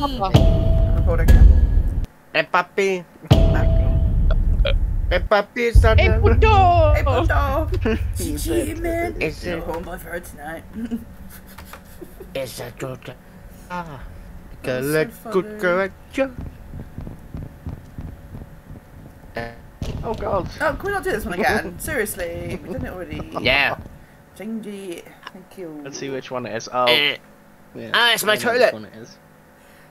Record again. Hey, papi. Hey, papi, is that Hey, puto! Hey, Buddha! Gigi, man! Is You're it- home by her tonight. Is that good? Ah. That's so Correct, good, funny. correct, yeah. Uh, Oh god. Oh, can we not do this one again? Seriously, we've done it already. Yeah. Change it. Thank you. Let's see which one it is. Oh. Uh, yeah. ah, it's my toilet. Which one it is.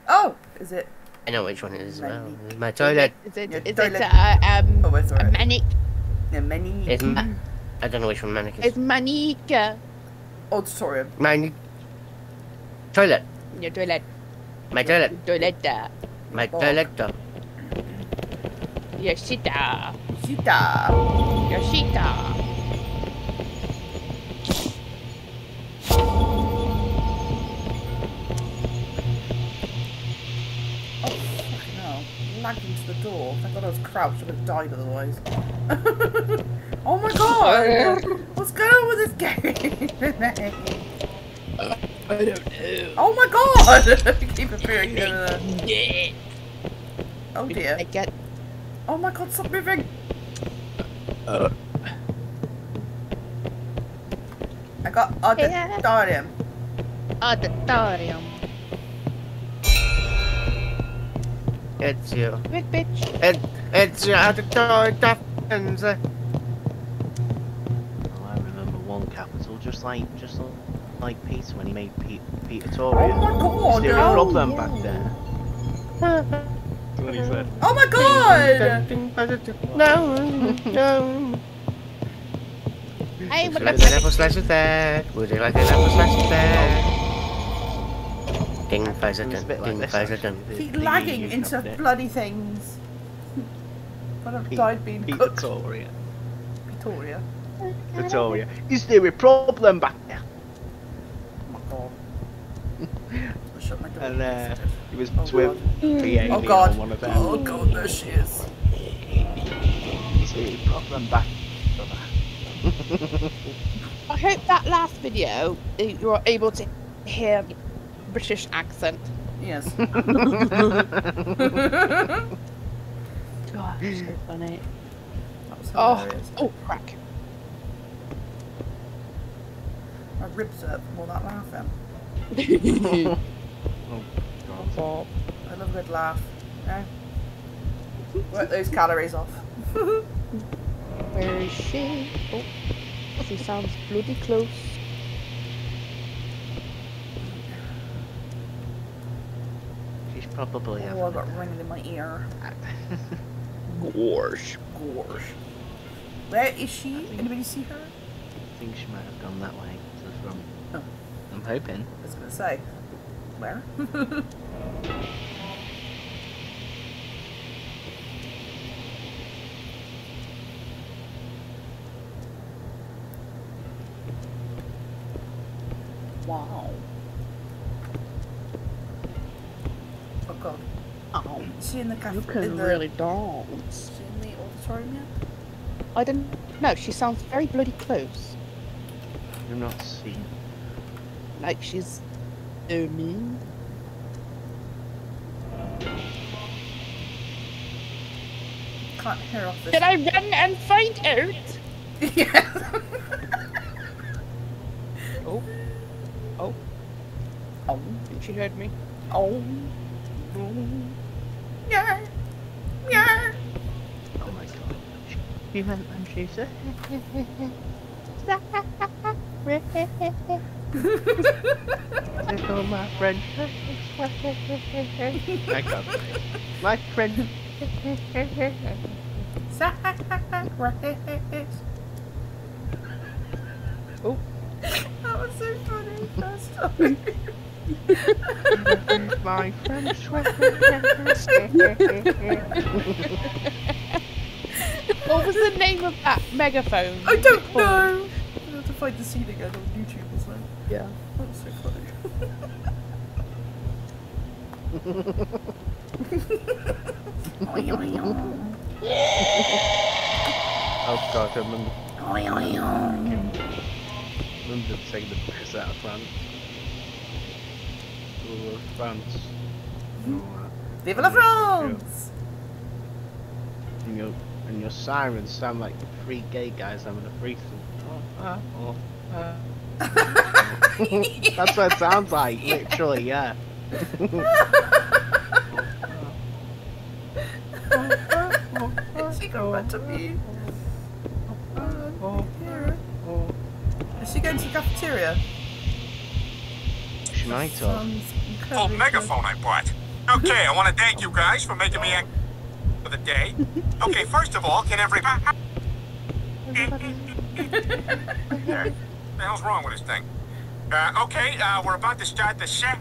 Oh, is it? I know which one it is as well. Manic. It's my toilet. Is it, Your is toilet. it uh, um, Oh, it's a manic? Yeah, many. It's ma- I don't know which one manic is. It's manica. Auditorium. Mine. Toilet. Your toilet. My toilet. Toilet. uh, My Bog. toilet. though. Your shita. Sita. Your shita. Lagged into the door. Thank god I was crouched. I would have died otherwise. oh my god! What's going on with this game? I don't know. oh my god! Keep appearing. Uh, Yeah. oh dear. I get. Oh my god, stop moving! Uh. I got Yeah. auditorium. Auditorium. It's you. Big bitch. It, it's your auditorium. friends. Oh, I remember one capital, just like just like Peter when he made Pete, Peter Torian. Oh Torian. my god! Still no. a problem back there. That's what he said. Oh my god! No, no. I Would would you like like an apple slice with that? Would you like an apple slice with that? Ding, It was a president. bit like Ding, this, president. actually, the- Keep lagging into cabinet. bloody things. But I've Pete- died being Peter cooked. Toria. Victoria. Victoria. Is there a problem back there? Oh my god. I shut my door. And uh, he was Oh, with Amy Oh god. on one of them. Oh god, there she is. Is there a problem back there? I hope that last video you were able to hear British accent. Yes. God, so funny. Oh, oh, crack. My ribs hurt from all that laughing. oh, God. I love a good laugh. Okay? Work those calories off. Where is she? Oh, she sounds bloody close. Probably Oh, I having got ringing in my ear. Gosh. Gosh. Where is she? Anybody see her? I think she might have gone that way. So from, Oh. I'm hoping. I was gonna say. Where? Oh god. Oh, she in the cafe? you can in the, really dance. She in the auditorium yet? I don't know. She sounds very bloody close. You're not seen. Like she's so mean. Can't hear off this. Did I run and find out? yeah. Oh, oh. oh. think she heard me. Oh. Yeah. Yeah. Oh my god. She went my friend. My friend. Oh. That was so funny. First time. my friend. What was the name of that megaphone? I don't know. I have to find the scene again on YouTube or something. Yeah. That was so funny. Oh god, I remember. remember saying the piss out of France. Oh, France. Viva la France! And your and your sirens sound like three gay guys having a threesome. Oh, ah, oh, ah. That's what it sounds like, literally, yeah. she got to me. Is she going to the cafeteria? She might Oh, megaphone I bought. Okay, I want to thank you guys for making me act for the day. Okay, first of all, can everybody... What the hell's wrong with this thing? Uh, okay, uh, we're about to start the set.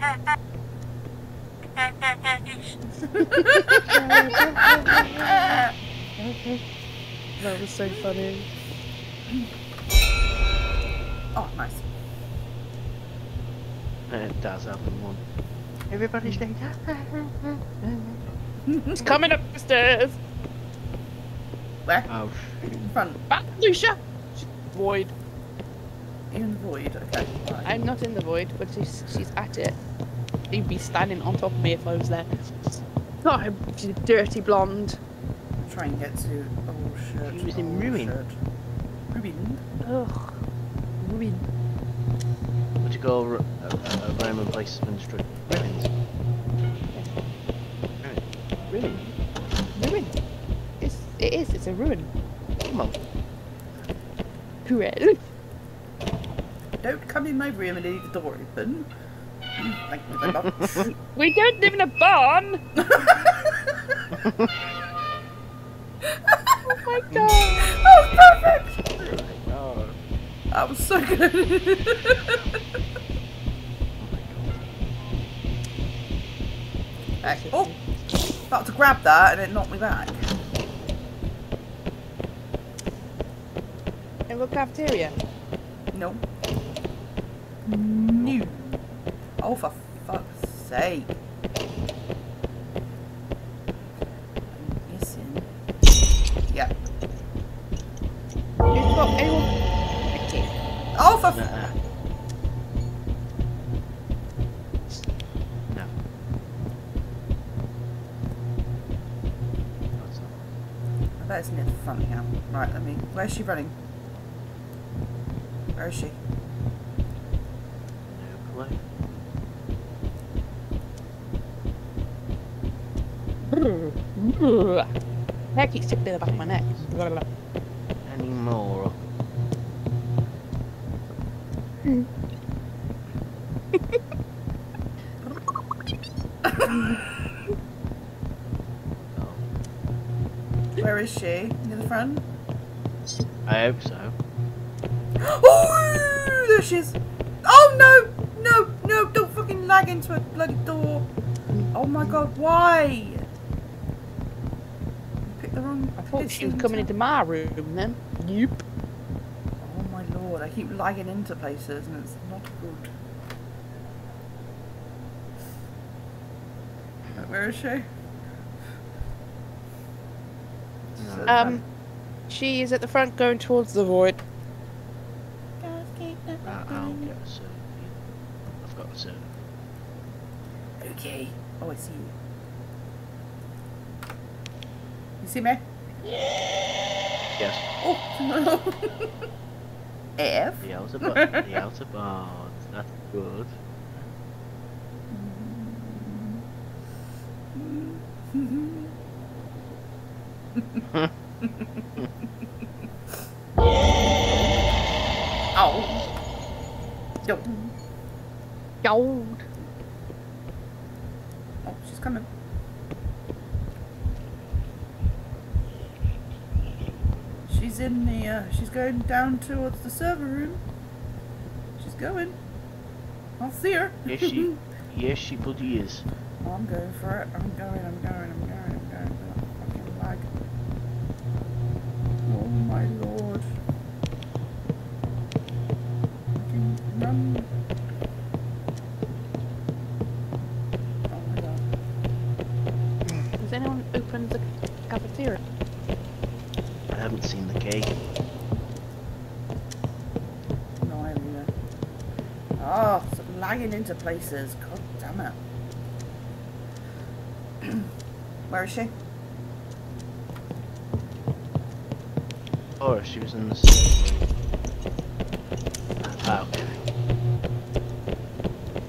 That was so funny. Oh, nice. It does happen one. Everybody's like, It's coming up the stairs. Where? oh, shoot. In front. Back, Lucia. Void. In the void. Okay. Right. I'm not in the void, but she's she's at it. You'd be standing on top of me if I was there. Oh, she's dirty blonde. Try and get to. Oh shit. She was in oh, ruin. shit. Ruin. Ugh. Ruin. Would you go r- a, a, a random places when destroyed? Ruins. Ruin. Ruin. It's, it is. It's a ruin. Come on. Ruin. Don't come in my room and leave the door open. Thank you very much. We don't live in a barn. oh my god. oh, perfect! That was so good. Oh my god. Hey, Oh! About to grab that and it knocked me back. In the cafeteria. No. No. Oh, for fuck's sake. I'm. Yeah. Anyone? Okay. Oh, for nah. No. That's not. I bet it's near the front now. Right, let me. Where's she running? Where is she? No clue. Hair keeps sticking to the back of my neck. Any more? Where is she? Near the front? I hope so. Oh, there she is. Oh no, no, no! Don't fucking lag into a bloody door. Oh my god, why? Pick the wrong. I thought she was coming into my room then. Nope. Oh I keep lagging into places and it's not good. Where is she? Um, she is at the front going towards the void. I'll get a serve. I've got a serve. Okay. Oh, I see you. You see me? Yes. Oh. F. The outer bar. the outer bars. That's good. Ow. Yo. Gold. Oh, she's coming. She's in the, uh, she's going down towards the server room. She's going. I'll see her. Yes, she. yes, she bloody is. Oh, I'm going for it. I'm going, I'm going, I'm going, I'm going. Oh, fucking lag. Oh my lord. Fucking run. Oh my god. Has anyone opened the cafeteria? I haven't seen the cake. No, I haven't either. Oh, into places. God damn it. Where is she? Oh, she was in the same room. Ah, okay.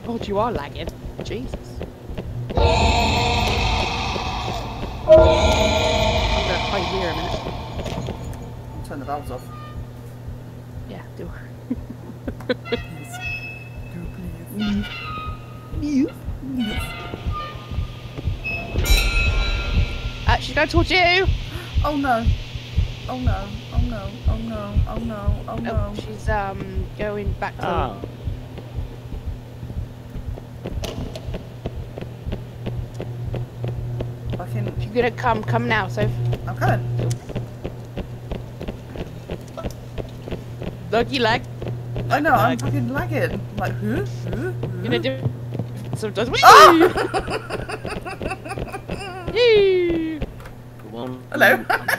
God, you are lagging. Jesus. I'm gonna hide here a minute. I'll turn the valves off. Yeah, do. Uh, she's going towards you. Oh no. Oh no. Oh no. Oh no. Oh no. Oh no. Oh, she's um going back to. Oh. Fucking. She's gonna come. Come now, Soph. I'm coming. Lucky lag. I know. I'm fucking lagging. Like who? Who? Gonna do. Sometimes. Whee! Ah! Hello.